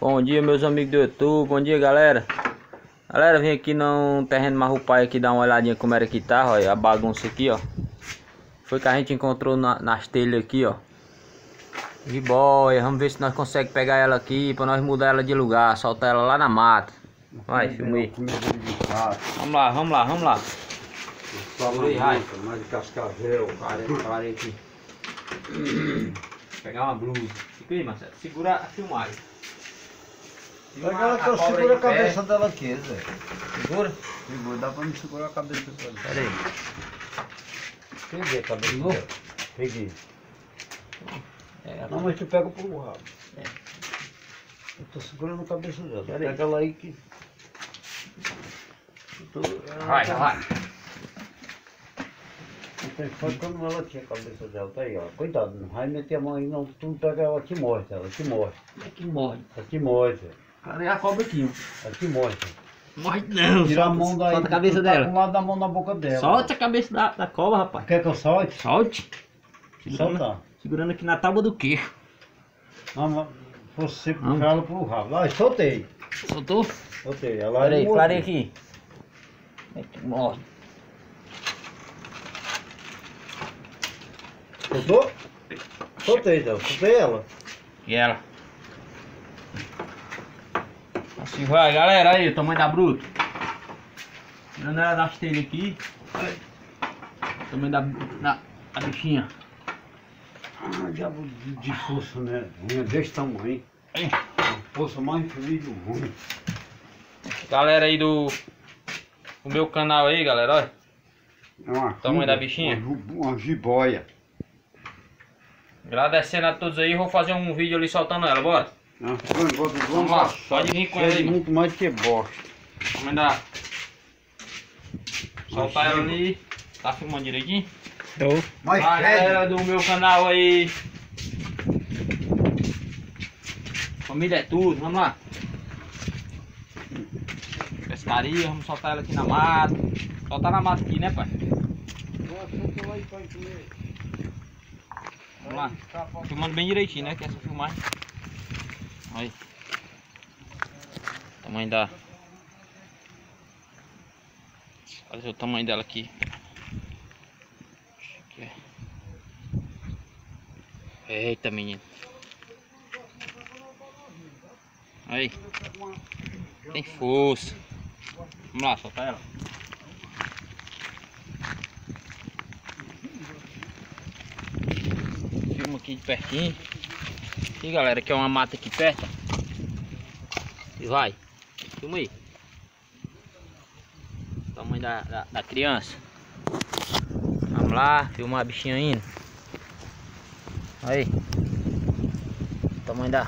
Bom dia meus amigos do YouTube, bom dia galera. Galera, vim aqui num terreno marrupai aqui dar uma olhadinha como era que tá, ó, a bagunça aqui, ó. Foi que a gente encontrou na, nas telhas aqui, ó. Boia, vamos ver se nós conseguimos pegar ela aqui pra nós mudar ela de lugar, soltar ela lá na mata. Vai, filme Vamos lá, vamos lá, vamos lá. Mais de cascavel, parei aqui Pegar uma blusa. Fica aí, Marcelo, segura a filmagem Pega ela que eu seguro a cabeça dela aqui, Zé. Segura? Segura, dá pra me segurar a cabeça dela. Pera aí. Peguei a cabeça dela. Peguei. É, não, mas tu pega pro rabo. É. Eu tô segurando a cabeça dela. Pera Pega aí. ela aí que. Tô... Vai, vai. Foi quando ela tinha a cabeça dela, tá aí, ó. Cuidado, não vai meter a mão aí, não. Tu pega ela que morre, ela que morre. É que morre. É que morre, Zé. Cadê a cobra aqui? Aqui morre. Morre não. Tira a mão daí. Solta a cabeça dela. Um lado da mão na boca dela. Solta a cabeça da, da cobra, rapaz. Quer que eu solte? Solte. Segurando, Solta. Segurando aqui na tábua do queixo. Não, você puxa ela pro rabo. Lá, soltei. Soltou? Soltei. Ela Peraí, parei aqui. É que morre. Soltou? Soltei, então. Soltei ela. E ela? Assim vai, galera, aí o tamanho da bruta. Tirando ela das telhas aqui. O tamanho da, da, da bichinha. Ah, diabo de, força, né? Unha desse tamanho. É. Força mais fluida do mundo. Galera aí do, do meu canal aí, galera, olha. É uma tamanho da bichinha. Uma, uma jiboia. Agradecendo a todos aí, vou fazer um vídeo ali soltando ela, bora. Não, vamos, vamos lá, pode vir com ela aí. muito mais que bosta. Vamos dar. Soltar ela ali. Tá filmando direitinho? Tô. Mas a galera do meu canal aí. Família é tudo, vamos lá. Pescaria, vamos soltar ela aqui na mata. Soltar na mata aqui, né pai? Vamos lá. Filmando bem direitinho, né? Que é essa filmagem. Olha. Tamanho da. Olha o tamanho dela aqui. Eita menino. Aí. Tem força. Vamos lá, soltar ela. Filma aqui de pertinho. Aqui galera, que é uma mata aqui perto. E vai. Filma aí. Tamanho da, da, da criança. Vamos lá, filmar a bichinha indo. Aí. Tamanho da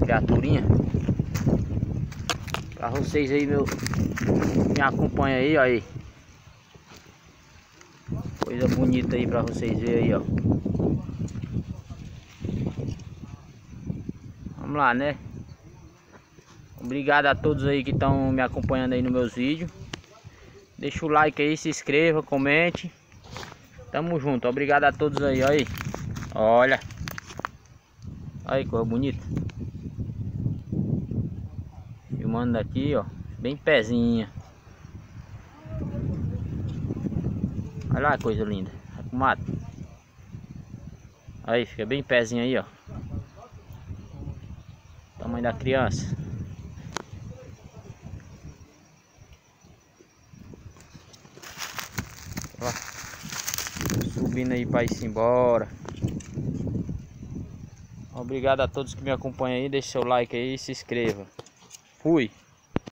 criaturinha. Pra vocês aí, meu. Me acompanha aí, ó aí. Coisa bonita aí pra vocês verem aí, ó. Vamos lá, né? Obrigado a todos aí que estão me acompanhando aí nos meus vídeos. Deixa o like aí, se inscreva, comente. Tamo junto. Obrigado a todos aí, olha aí. Olha. Aí, coisa bonita. Filmando daqui, ó. Bem pezinha. Olha lá, coisa linda. Mato. Aí, fica bem pezinho aí, ó. Tamanho da criança. Ó, subindo aí para ir embora. Obrigado a todos que me acompanham aí. Deixe seu like aí e se inscreva. Fui.